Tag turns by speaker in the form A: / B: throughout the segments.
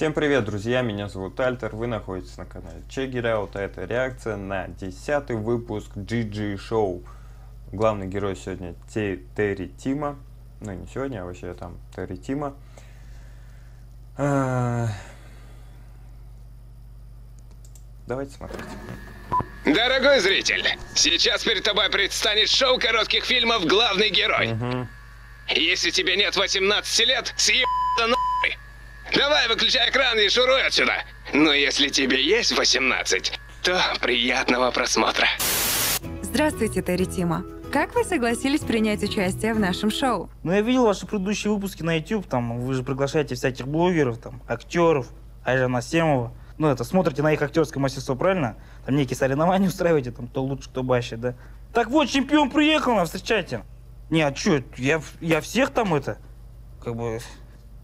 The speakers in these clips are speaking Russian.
A: Всем привет, друзья, меня зовут Альтер, вы находитесь на канале Check It Out, а это реакция на десятый выпуск GG Show. Главный герой сегодня Те- Терри Тима, ну не сегодня, а вообще там Терри Тима. А, Давайте смотреть.
B: Дорогой зритель, сейчас перед тобой предстанет шоу коротких фильмов «Главный герой».
A: Мгм.
B: Если тебе нет 18 лет, съебаться. Давай, выключай экран и шуруй отсюда. Но если тебе есть 18, то приятного просмотра.
C: Здравствуйте, Терри Тима. Как вы согласились принять участие в нашем шоу?
D: Ну, я видел ваши предыдущие выпуски на YouTube, там, вы же приглашаете всяких блогеров, там, актеров, Айжана Семова. Ну, это, смотрите на их актерское мастерство, правильно? Там некие соревнования устраиваете, там, кто лучше, кто баще, да? Так вот, чемпион приехал, нам встречайте. Не, а чё, я, я всех там это, как бы...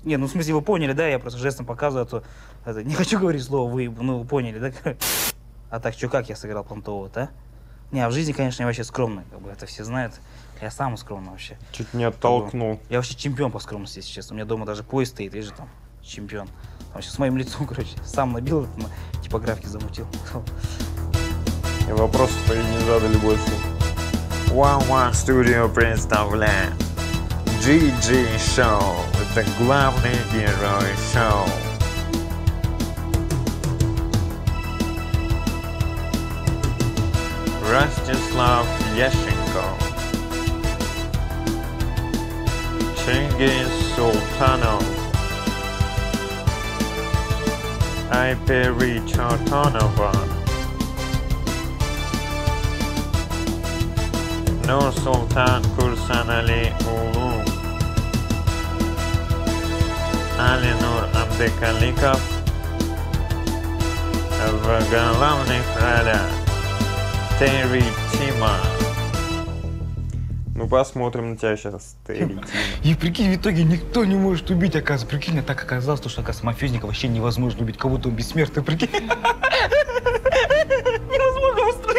D: Не, ну, в смысле, вы поняли, да? Я просто жестом показываю, а то... это, не хочу говорить слово, вы, ну, поняли, да? А так, чё, как я сыграл понтового, да? Не, а в жизни, конечно, я вообще скромный, как бы, это все знают. Я сам скромный вообще.
A: Чуть не оттолкнул.
D: Я вообще чемпион по скромности, если честно. У меня дома даже поезд стоит, видишь, там, чемпион. Вообще с моим лицом, короче, сам набил на типографке замутил.
A: И вопросов-то и не задали больше.
E: One One Studio представляет GG Show. Это главный герой шоу. Ростислав Ященко. Чингис Султанов. Айпери Чартанова. Nur Sultan Kursanali Ulu Nur Абдекаликов В главных ролях Терри Тима
A: Ну посмотрим на тебя сейчас, Терри Тима.
D: И прикинь, в итоге никто не может убить, оказывается. Прикинь, а так оказалось, что, оказывается, мафиозника вообще невозможно убить, как будто он бессмертный, прикинь. Невозможно устроить.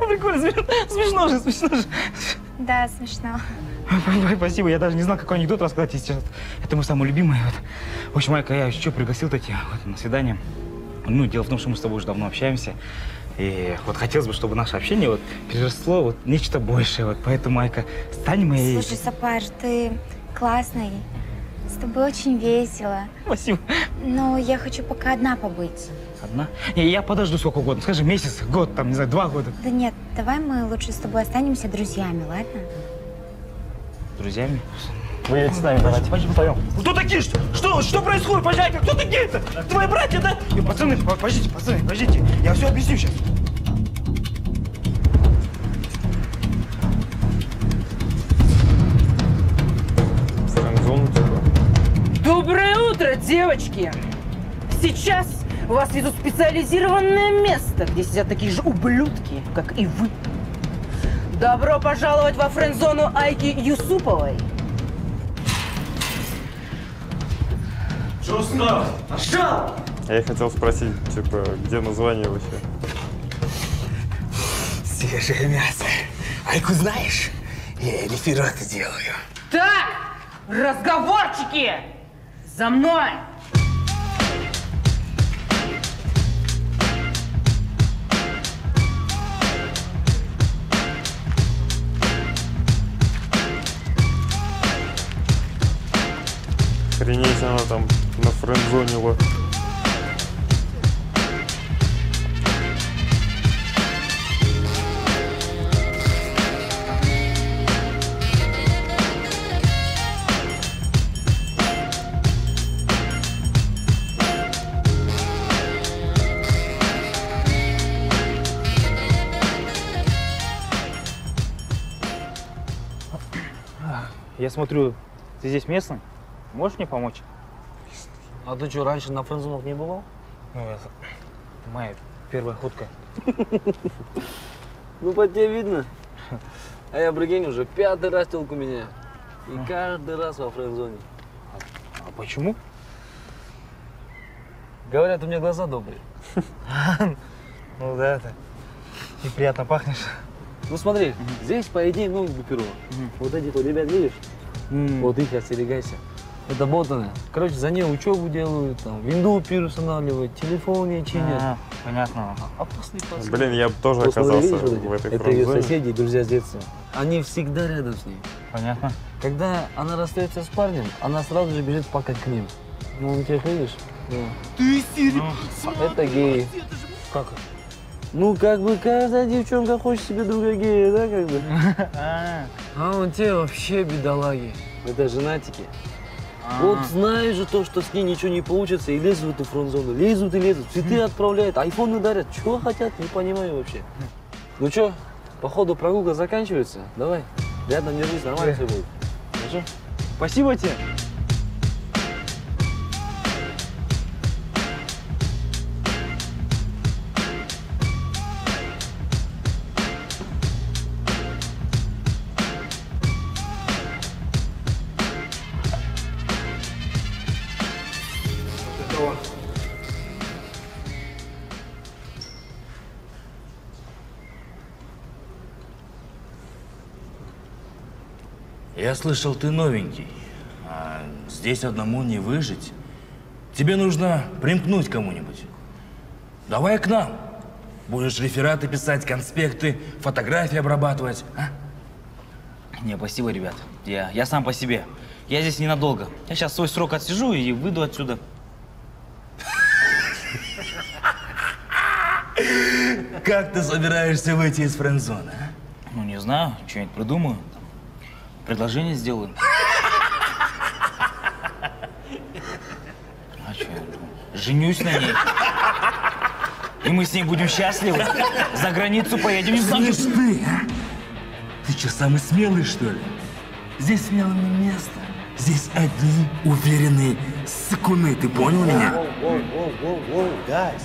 D: Прикольно, смешно. смешно же, смешно же.
F: Да, смешно.
D: Спасибо, я даже не знал, какой анекдот рассказать, честно. Это мой самый любимый. Вот. В общем, Майка, я еще пригласил таки вот, на свидание. Ну, дело в том, что мы с тобой уже давно общаемся. И вот хотелось бы, чтобы наше общение вот переросло вот нечто большее. Вот поэтому, Майка, стань моей...
F: Слушай, Сапар, ты классный. С тобой очень весело.
D: Спасибо.
F: Но я хочу пока одна побыть.
D: Одна? Не, я подожду сколько угодно. Скажи, месяц, год, там, не знаю, два года.
F: Да нет, давай мы лучше с тобой останемся друзьями, ладно?
D: Друзьями? Вы едете с нами, давайте. Пойдем вдвоем. Кто такие? Что, что, что происходит, пожалуйста? Кто такие это? Твои братья, да? Э, пацаны, по- подождите, пацаны, подождите. Я все объясню сейчас.
G: Доброе утро, девочки! Сейчас вас ведут в специализированное место, где сидят такие же ублюдки, как и вы. Добро пожаловать во френд-зону Айки Юсуповой.
A: Я и хотел спросить, типа, где название вообще?
H: Свежее мясо. Айку знаешь? Я рефераты делаю.
G: Так, разговорчики! За мной!
A: Охренеть, она там на френдзонила.
D: Я смотрю, ты здесь местный? Можешь мне помочь?
I: А ты что, раньше на френдзонах не бывал?
D: Ну, это моя первая ходка.
I: Ну, по тебе видно. А я, прикинь, уже пятый раз телку меняю. И каждый раз во френдзоне.
D: А почему?
I: Говорят, у меня глаза добрые.
D: Ну да, это. И приятно пахнешь.
I: Ну смотри, здесь, по идее, много группировок. Вот этих вот ребят видишь? Вот их остерегайся. Это ботаны. Короче, за ней учебу делают, там, винду переустанавливают, телефон не чинят.
D: А, понятно.
I: Опасный пацан.
A: Блин, я бы тоже
I: смотри,
A: оказался
I: видишь
A: в этой
I: Это ее соседи друзья с детства. Они всегда рядом с ней.
D: Понятно.
I: Когда она расстается с парнем, она сразу же бежит плакать к ним. Ну, он тебя видишь? Ты Это геи.
D: Как?
I: Ну, как бы каждая девчонка хочет себе друга гея, да, как бы?
D: А,
I: А он те вообще бедолаги. Это женатики.
D: А.
I: Вот знаю же то, что с ней ничего не получится, и лезут в эту фронт-зону. Лезут и лезут, цветы отправляют, айфоны дарят. Чего хотят, не понимаю вообще. Ну что, походу прогулка заканчивается. Давай, рядом держись, нормально все будет. Хорошо?
D: Спасибо тебе.
J: Я слышал, ты новенький. А здесь одному не выжить. Тебе нужно примкнуть кому-нибудь. Давай к нам. Будешь рефераты писать, конспекты, фотографии обрабатывать. а?
D: Не, спасибо, ребят. Я, я сам по себе. Я здесь ненадолго. Я сейчас свой срок отсижу и выйду отсюда.
J: Как ты собираешься выйти из френдзоны? а?
D: Ну, не знаю, что-нибудь придумаю. Предложение сделаю. А что? Женюсь на ней. И мы с ней будем счастливы. За границу поедем. Знаю,
J: Слышь ты, а? Ты что, самый смелый, что ли? Здесь смелым не место. Здесь одни уверенные сыкуны, ты понял меня?
K: Гайс,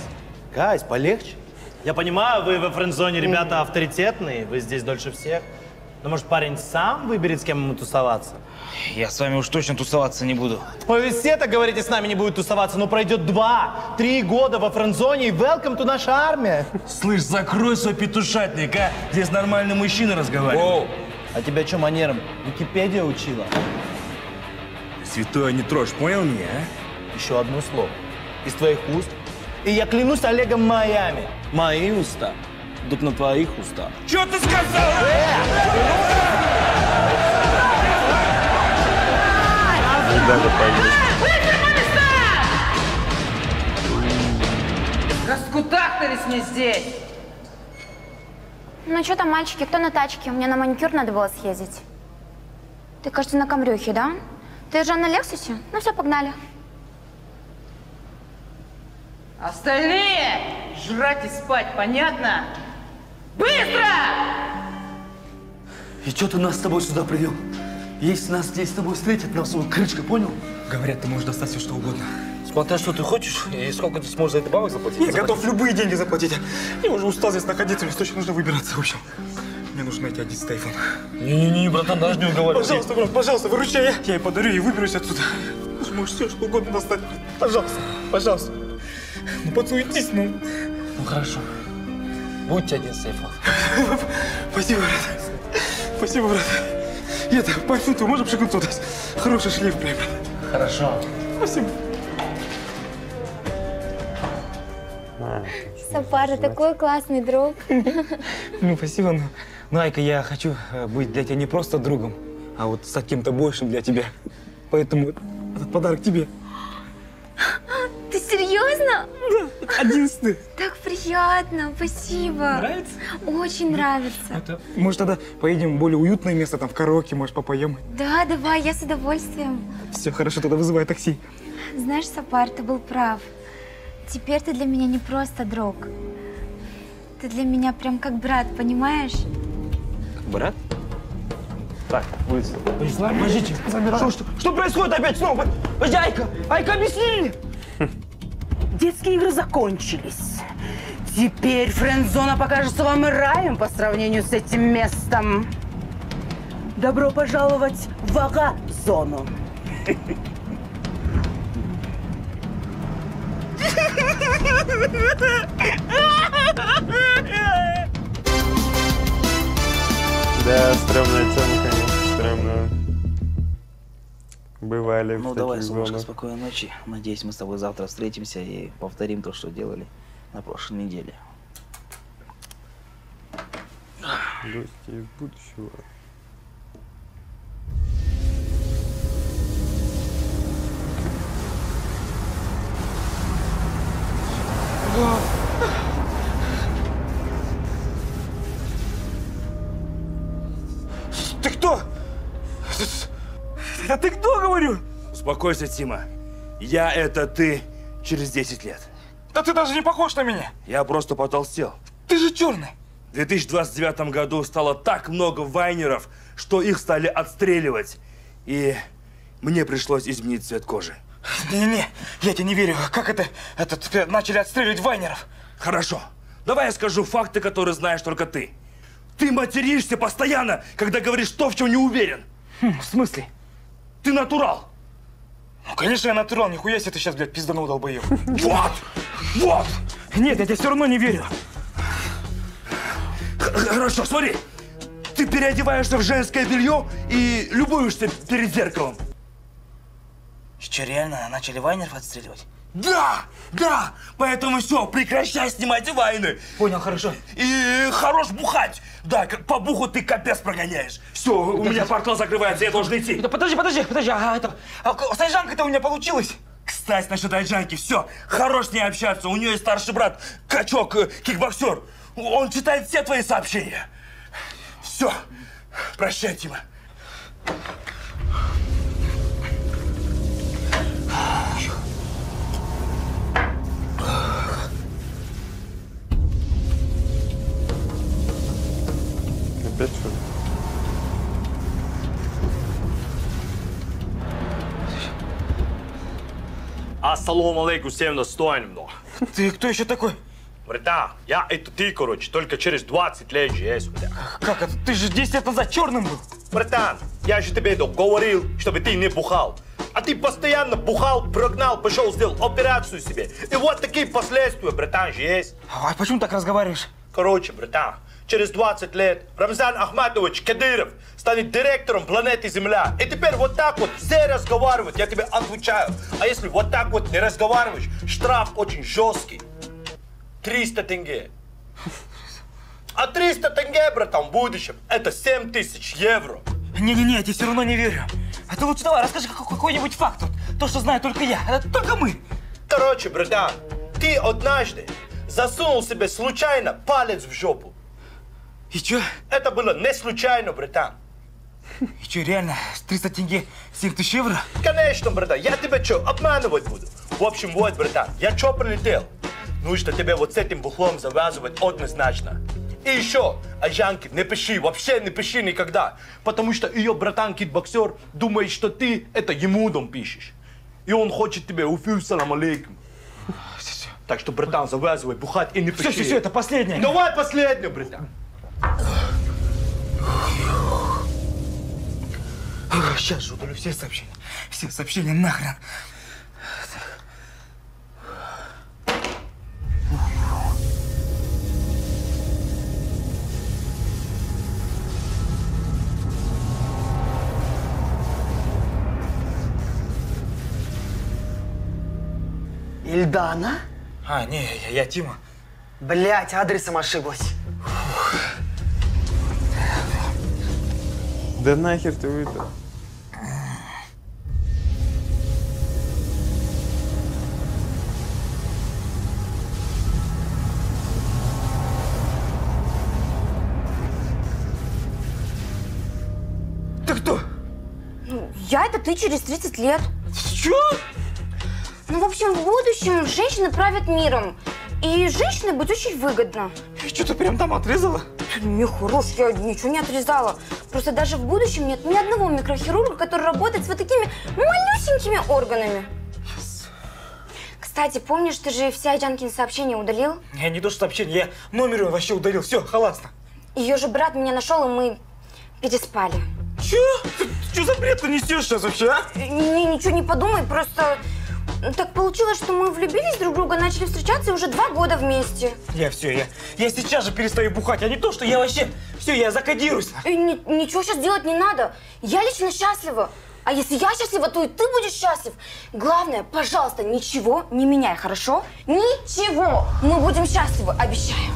K: гайс, полегче. Я понимаю, вы во френд-зоне ребята авторитетные, вы здесь дольше всех. Но может парень сам выберет, с кем ему тусоваться?
D: Я с вами уж точно тусоваться не буду.
K: Вы все-то говорите, с нами не будет тусоваться, но пройдет два, три года во френд-зоне и welcome to наша армия.
J: Слышь, закрой свой петушатник, а? Здесь нормальный мужчина разговаривает.
K: А тебя что, манерам Википедия учила?
J: Святое не трожь, понял меня, а?
K: Еще одно слово. Из твоих уст. И я клянусь Олегом Майами. Мои уста идут на твоих устах.
J: Что ты сказал?
A: Не дали поесть.
G: Раскутахтались мне здесь.
F: Ну что там, мальчики, кто на тачке? Мне на маникюр надо было съездить. Ты, кажется, на Камрюхе, да? Ты же на Лексусе? Ну все, погнали.
G: Остальные жрать и спать, понятно? Быстро!
J: И что ты нас с тобой сюда привел? Если нас здесь с тобой встретят, нас его крышка, понял? Говорят, ты можешь достать все, что угодно.
K: Смотря что ты хочешь и сколько ты сможешь за это бабок заплатить.
L: Я готов любые деньги заплатить. Я уже устал здесь находиться, мне точно нужно выбираться. В общем, мне нужно найти один айфон.
K: Не-не-не, братан, даже не уговаривай.
L: Пожалуйста, брат, пожалуйста, выручай. Я, я ей подарю и выберусь отсюда. Ты же можешь все, что угодно достать. Пожалуйста, пожалуйста. Ну, подсуетись, ну.
K: Ну хорошо. Будьте один с айфон.
L: Спасибо, брат. Спасибо, брат. И это, парфюм твой можешь пшикнуть туда? Хороший шлейф прям.
K: Хорошо.
L: Спасибо.
F: Сапара, такой классный друг.
D: Ну, спасибо, но... Ну, Айка, я хочу э, быть для тебя не просто другом, а вот с кем-то большим для тебя. Поэтому этот подарок тебе. Одиннадцатый.
F: Так приятно, спасибо.
D: Нравится?
F: Очень нравится.
D: Это, может, тогда поедем в более уютное место, там, в караоке, может, попоем.
F: Да, давай, я с удовольствием.
D: Все, хорошо, тогда вызывай такси.
F: Знаешь, Сапар, ты был прав. Теперь ты для меня не просто друг. Ты для меня прям как брат, понимаешь?
D: Брат?
K: Так, вы...
D: Подождите, что, что, что происходит опять снова? Подожди, Айка, Айка, объясни!
G: Детские игры закончились. Теперь френд-зона покажется вам раем по сравнению с этим местом. Добро пожаловать в ага-зону.
A: Да, стрёмная тема, конечно, стрёмная. Бывали
M: Ну
A: в
M: давай,
A: таких
M: солнышко,
A: зонах.
M: спокойной ночи. Надеюсь, мы с тобой завтра встретимся и повторим то, что делали на прошлой неделе.
A: Гости из будущего.
D: Ты Это ты кто, говорю?
J: Успокойся, Тима. Я это ты через 10 лет.
D: Да ты даже не похож на меня.
J: Я просто потолстел.
D: Ты же черный.
J: В 2029 году стало так много вайнеров, что их стали отстреливать. И мне пришлось изменить цвет кожи.
D: Не-не, я тебе не верю. Как это, этот, э, начали отстреливать вайнеров?
J: Хорошо. Давай я скажу факты, которые знаешь только ты. Ты материшься постоянно, когда говоришь то, в чем не уверен.
D: Хм, в смысле?
J: Ты натурал.
D: Ну, конечно, я натурал. Нихуя себе ты сейчас, блядь, пизданул, долбоёб.
J: Вот! Вот!
D: Нет, я тебе все равно не верю.
J: Хорошо, смотри. Ты переодеваешься в женское белье и любуешься перед зеркалом.
M: Что, реально начали вайнеров отстреливать?
J: Да, да, поэтому все, прекращай снимать войны.
M: Понял, хорошо.
J: И хорош бухать. Да, по буху ты капец прогоняешь. Все, у меня портал закрывается, я должен идти.
D: Да подожди, подожди, подожди. А, это, а, с Айжанкой-то у меня получилось.
J: Кстати, насчет Айджанки, все, хорош с ней общаться. У нее есть старший брат, качок, э, кикбоксер. Он читает все твои сообщения. Все, прощай, Тима.
A: Опять что ли?
N: Ассаламу алейкум всем достойным.
D: Ты кто еще такой?
N: Братан, я это ты, короче, только через 20 лет же есть. бля.
D: Как это? Ты же 10 лет назад черным был.
N: Братан, я же тебе говорил, чтобы ты не бухал. А ты постоянно бухал, прогнал, пошел, сделал операцию себе. И вот такие последствия, братан, же есть.
D: А почему так разговариваешь?
N: Короче, братан, через 20 лет Рамзан Ахматович Кадыров станет директором планеты Земля. И теперь вот так вот все разговаривают, я тебе отвечаю. А если вот так вот не разговариваешь, штраф очень жесткий. 300 тенге. А 300 тенге, братан, в будущем, это 7 тысяч евро.
D: Не-не-не, я тебе все равно не верю. А ты лучше давай, расскажи какой- какой-нибудь факт. Вот, то, что знаю только я. Это только мы.
N: Короче, братан, ты однажды засунул себе случайно палец в жопу.
D: И чё?
N: Это было не случайно, братан.
D: И что, реально, с 300 тенге 7 тысяч евро?
N: Конечно, братан, я тебя что, обманывать буду? В общем, вот, братан, я что прилетел? Нужно тебе вот с этим бухлом завязывать однозначно. И еще, Айжанке не пиши, вообще не пиши никогда. Потому что ее братан китбоксер думает, что ты это ему дом пишешь. И он хочет тебе уфю салам алейкум. Так что, братан, завязывай бухать и не пиши.
D: Все, все, все, это последнее.
N: Давай последнее, братан.
D: Сейчас же удалю все сообщения. Все сообщения нахрен.
O: Ильдана?
D: А, не, я, я Тима.
O: Блять, адресом ошиблась.
A: Да нахер ты выпил?
D: Ты кто?
P: Ну, я это ты через 30 лет.
D: Чё?
P: Ну, в общем, в будущем женщины правят миром. И женщине быть очень выгодно.
D: Что ты прям там отрезала?
P: Не, хорош, я ничего не отрезала. Просто даже в будущем нет ни одного микрохирурга, который работает с вот такими малюсенькими органами. Кстати, помнишь, ты же все Айджанкины сообщения удалил?
D: Я не то что сообщение, я номер её вообще удалил. Все, халасно.
P: Ее же брат меня нашел, и мы переспали.
D: Чё? Ты, что за бред ты несешь сейчас вообще, а?
P: Не, ничего не подумай, просто так получилось, что мы влюбились друг в друга, начали встречаться и уже два года вместе.
D: Я все, я, я сейчас же перестаю бухать, а не то, что я вообще... Все, я закодируюсь.
P: И ни- ничего сейчас делать не надо. Я лично счастлива. А если я счастлива, то и ты будешь счастлив. Главное, пожалуйста, ничего не меняй, хорошо? Ничего. Мы будем счастливы, обещаю.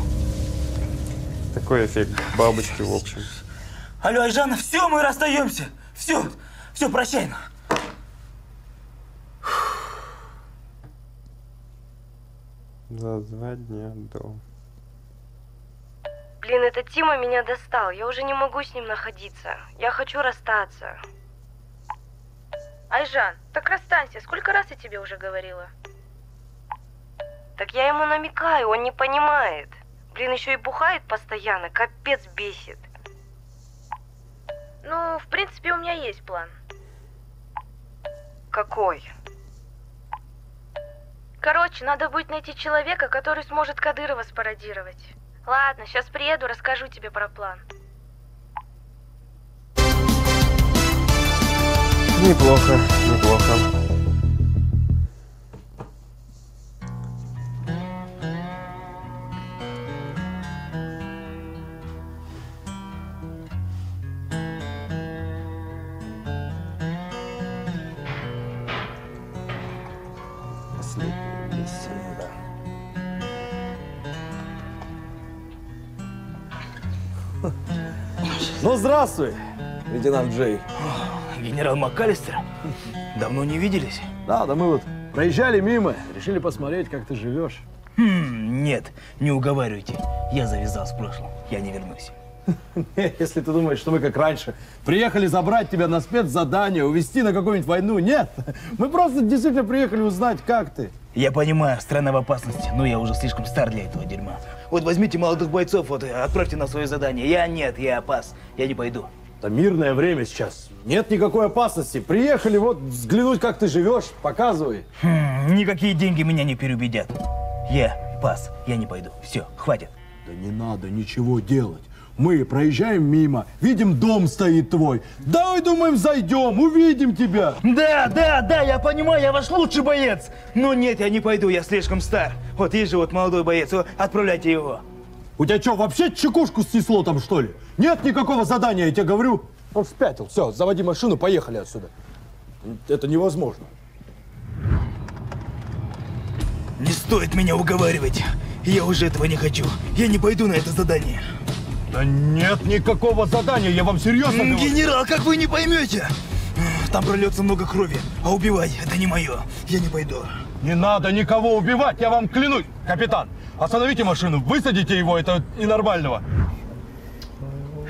A: Такой эффект бабочки, в общем.
Q: Алло, Айжана, все, мы расстаемся. Все, все, прощай.
A: За два дня до.
R: Блин, этот Тима меня достал. Я уже не могу с ним находиться. Я хочу расстаться. Айжан, так расстанься. Сколько раз я тебе уже говорила? Так я ему намекаю, он не понимает. Блин, еще и бухает постоянно. Капец бесит. Ну, в принципе, у меня есть план. Какой? Короче, надо будет найти человека, который сможет Кадырова спародировать. Ладно, сейчас приеду, расскажу тебе про план.
A: Неплохо, неплохо.
J: Здравствуй, лейтенант Джей.
D: Генерал МакАлистер? Давно не виделись?
J: Да, да мы вот проезжали мимо, решили посмотреть, как ты живешь.
D: Хм, нет, не уговаривайте. Я завязал с прошлым. Я не вернусь.
J: Если ты думаешь, что мы как раньше приехали забрать тебя на спецзадание, увезти на какую-нибудь войну, нет. Мы просто действительно приехали узнать, как ты.
D: Я понимаю, страна в опасности, но я уже слишком стар для этого дерьма. Вот возьмите молодых бойцов, вот и отправьте на свое задание. Я нет, я опас. Я не пойду.
J: Это мирное время сейчас. Нет никакой опасности. Приехали вот взглянуть, как ты живешь. Показывай.
D: Хм, никакие деньги меня не переубедят. Я пас, я не пойду. Все, хватит.
J: Да не надо ничего делать. Мы проезжаем мимо, видим, дом стоит твой. Давай, думаем, зайдем, увидим тебя.
D: Да, да, да, я понимаю, я ваш лучший боец. Но нет, я не пойду, я слишком стар. Вот есть же вот молодой боец, отправляйте его.
J: У тебя что, вообще чекушку снесло там, что ли? Нет никакого задания, я тебе говорю. Он спятил. Все, заводи машину, поехали отсюда. Это невозможно.
D: Не стоит меня уговаривать. Я уже этого не хочу. Я не пойду на это задание.
J: Да нет никакого задания, я вам серьезно говорю.
D: Генерал, как вы не поймете? Там прольется много крови, а убивать это не мое. Я не пойду.
J: Не надо никого убивать, я вам клянусь. Капитан, остановите машину, высадите его, это ненормального.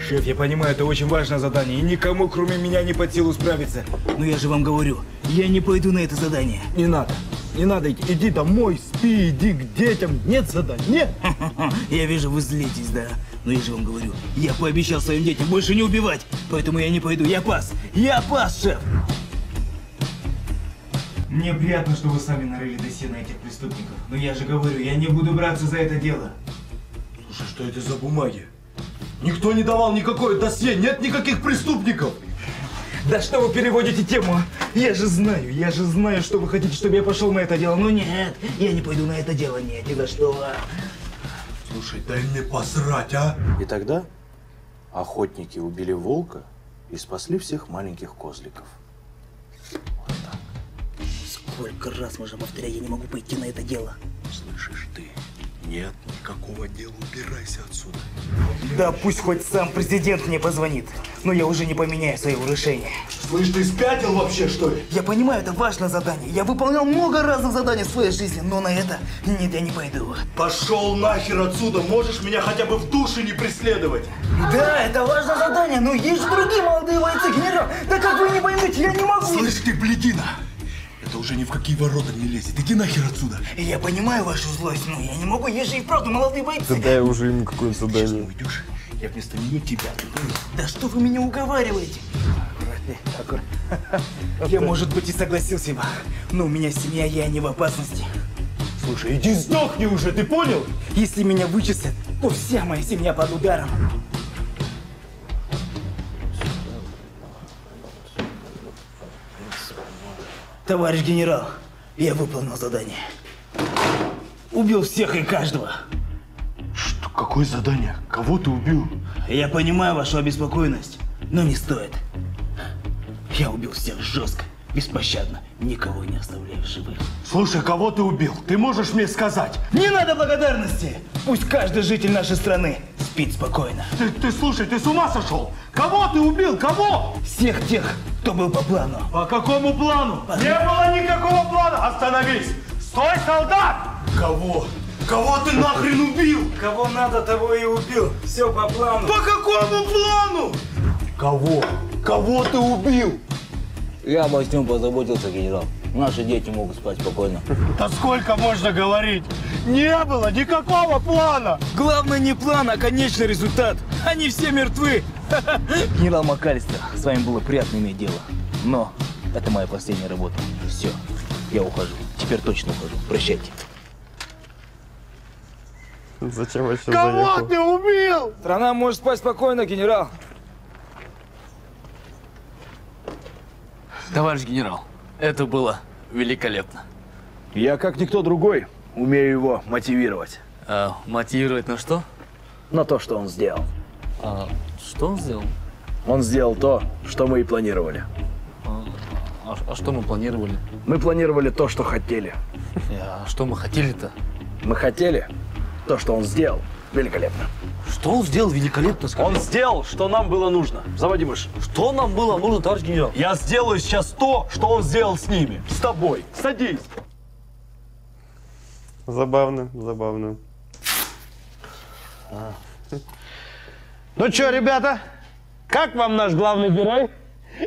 D: Шеф, я понимаю, это очень важное задание, и никому, кроме меня, не под силу справиться. Но я же вам говорю, я не пойду на это задание.
J: Не надо, не надо идти. Иди домой, спи, иди к детям. Нет заданий, нет.
D: Я вижу, вы злитесь, да? Но я же вам говорю, я пообещал своим детям больше не убивать, поэтому я не пойду. Я пас. Я пас, шеф. Мне приятно, что вы сами нарыли досье на этих преступников. Но я же говорю, я не буду браться за это дело.
J: Слушай, что это за бумаги? Никто не давал никакое досье, нет никаких преступников.
D: Да что вы переводите тему? а? Я же знаю, я же знаю, что вы хотите, чтобы я пошел на это дело. Но нет, я не пойду на это дело, нет, ни за что.
J: Слушай, дай мне посрать, а?
S: И тогда охотники убили волка и спасли всех маленьких козликов.
D: Сколько раз можно повторять, я не могу пойти на это дело.
S: Слышишь ты? Нет никакого дела, убирайся отсюда.
D: Да пусть хоть сам президент мне позвонит. Но я уже не поменяю своего решения.
J: Слышь, ты спятил вообще, что ли?
D: Я понимаю, это важное задание. Я выполнял много разных заданий в своей жизни, но на это нет, я не пойду.
J: Пошел нахер отсюда, можешь меня хотя бы в душе не преследовать.
D: Да, это важное задание, но есть же другие молодые бойцы, генерал. Да как вы не поймете, я не могу.
J: Слышь ты, блядина, уже ни в какие ворота не лезет. Иди нахер отсюда.
D: Я понимаю вашу злость, но я не могу, есть же и вправду молодые бойцы.
A: Да дай уже им какое-то задание.
J: Уйдешь, я вместо нее тебя.
D: Да что вы меня уговариваете? Я, может быть, и согласился бы, но у меня семья, я не в опасности.
J: Слушай, иди сдохни уже, ты понял?
D: Если меня вычислят, то вся моя семья под ударом. Товарищ генерал, я выполнил задание. Убил всех и каждого.
J: Что, какое задание? Кого ты убил?
D: Я понимаю вашу обеспокоенность, но не стоит. Я убил всех жестко, беспощадно, никого не оставляю в живых.
N: Слушай, кого ты убил? Ты можешь мне сказать?
D: Не надо благодарности! Пусть каждый житель нашей страны спит спокойно.
N: Ты, ты слушай, ты с ума сошел? Кого ты убил? Кого?
D: Всех тех, кто был по плану.
N: По какому плану? Не было никакого плана! Остановись! Стой, солдат! Кого? Кого ты нахрен убил?
D: Кого надо, того и убил. Все по плану.
N: По какому плану? Кого? Кого ты убил?
I: Я обо всем позаботился, генерал. Наши дети могут спать спокойно.
N: Да сколько можно говорить? Не было никакого плана!
D: Главное не план, а конечный результат. Они все мертвы. Генерал МакАлистер, с вами было приятно иметь дело. Но это моя последняя работа. Все, я ухожу. Теперь точно ухожу. Прощайте.
A: Зачем вообще
N: Кого
A: заехал?
N: ты убил?
D: Страна может спать спокойно, генерал.
I: Товарищ генерал, это было великолепно.
D: Я, как никто другой, умею его мотивировать.
I: А, мотивировать на что?
D: На то, что он сделал.
I: А, что он сделал?
D: Он сделал то, что мы и планировали.
I: А, а что мы планировали?
D: Мы планировали то, что хотели.
I: А что мы хотели-то?
D: Мы хотели то, что он сделал. Великолепно.
I: Что он сделал великолепно, скажи?
T: Он сделал, что нам было нужно. Заводи мышь.
I: Что нам было нужно, товарищ генерал?
T: Я сделаю сейчас то, что он сделал с ними. С тобой. Садись.
A: Забавно, забавно.
T: Ну что, ребята, как вам наш главный герой?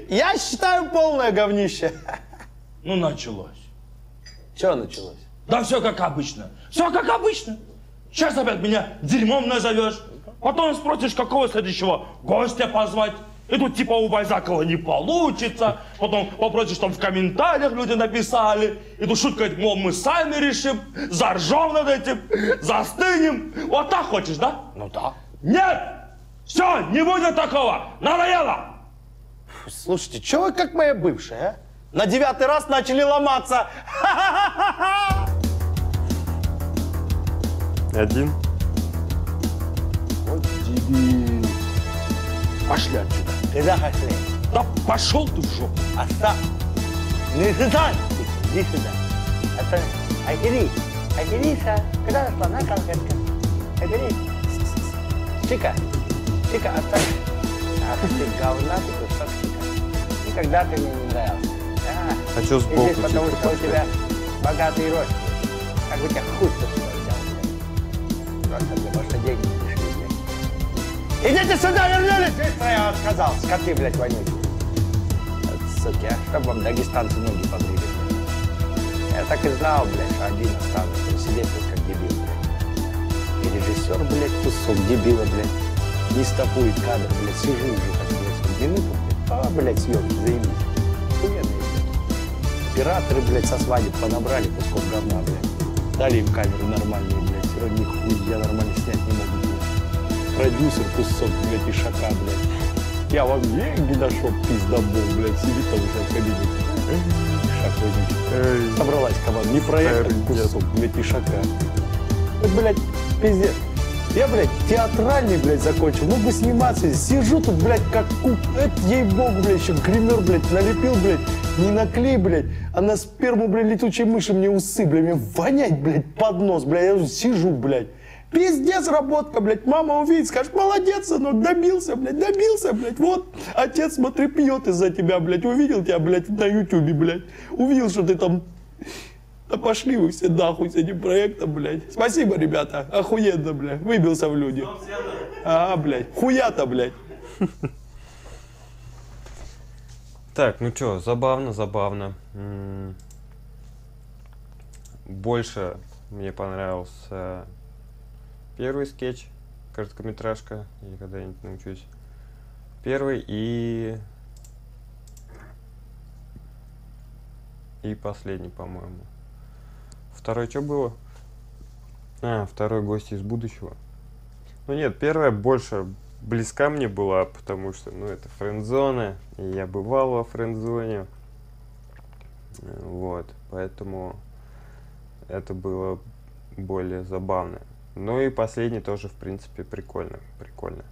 T: Я считаю полное говнище.
D: Ну, началось.
T: Что началось?
D: Да все как обычно. Все как обычно. Сейчас опять меня дерьмом назовешь. Потом спросишь, какого следующего гостя позвать. И тут типа у Байзакова не получится. Потом попросишь, там в комментариях люди написали. И тут шутка, мол, мы сами решим, заржем над этим, застынем. Вот так хочешь, да?
T: Ну да.
D: Нет! Все, не будет такого! Надоело!
T: Слушайте, что вы как моя бывшая, а? На девятый раз начали ломаться.
A: Один.
T: Пошли отсюда. Куда пошли?
D: Да пошел ты в жопу.
T: Оставь. Не сюда. Иди сюда. Это... Ахири. Ахириса. Куда нашла? На конфетка. Ахири. Чика. Чика, оставь. Ах ты говна, ты кусок чика. Никогда ты мне не нравился. А,
A: А чё
T: ты
A: сбоку
T: здесь потому что у тебя богатый родственник. Как бы тебя хуй сюда взял. Просто потому что деньги. Идите сюда, вернулись! Быстро я вам сказал, скоты, блядь, вонючие. Суки, а чтоб вам дагестанцы ноги блядь. Я так и знал, блядь, что один останусь, сидеть тут как дебил, блядь. И режиссер, блядь, кусок дебила, блядь. Не стопует кадр, блядь, сижу уже так, блядь, минуту, блядь. А, блядь, съемки, заебись. Охуенные, блядь. Операторы, блядь, со свадеб понабрали кусков говна, блядь. Дали им камеры нормальные, блядь. Все равно нихуя нормально снять не могут. Продюсер кусок, блядь, ишака, блядь. Я вам деньги нашел, пиздобол, блядь, сидит там уже в кабинете. Собралась команда. Не проект, а кусок, блядь, ишака. Вот, блядь, пиздец. Я, блядь, театральный, блядь, закончил. Мог бы сниматься. Сижу тут, блядь, как кук. Это, ей-богу, блядь, еще гример, блядь, налепил, блядь. Не на клей, блядь, а на сперму, блядь, летучей мыши мне усы, блядь. Мне вонять, блядь, под нос, блядь. Я сижу, блядь. Пиздец работка, блядь. Мама увидит, скажет, молодец, сынок, добился, блядь, добился, блядь. Вот, отец, смотри, пьет из-за тебя, блядь. Увидел тебя, блядь, на ютюбе, блядь. Увидел, что ты там да пошли вы все нахуй с этим проектом, блядь. Спасибо, ребята. Охуенно, блядь. Выбился в люди. А, блядь. Хуята, блядь.
A: Так, ну чё, забавно, забавно. Больше мне понравился первый скетч, короткометражка, я когда-нибудь научусь. Первый и... И последний, по-моему. Второй что было? А, второй гость из будущего. Ну нет, первая больше близка мне была, потому что, ну, это френдзона, и я бывал во френдзоне. Вот, поэтому это было более забавно. Ну и последний тоже, в принципе, прикольно, прикольно.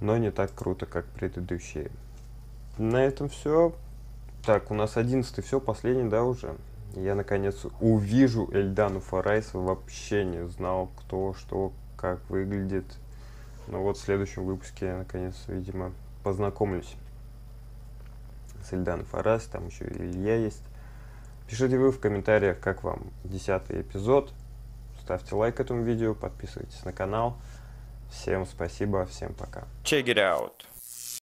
A: Но не так круто, как предыдущие. на этом все. Так, у нас одиннадцатый, все, последний, да, уже. Я наконец увижу Эльдану Фарайса. Вообще не знал, кто, что, как выглядит. Но вот в следующем выпуске я наконец, видимо, познакомлюсь с Эльданой Фарайс. Там еще и Илья есть. Пишите вы в комментариях, как вам десятый эпизод. Ставьте лайк этому видео, подписывайтесь на канал. Всем спасибо, всем пока.
U: Check it out.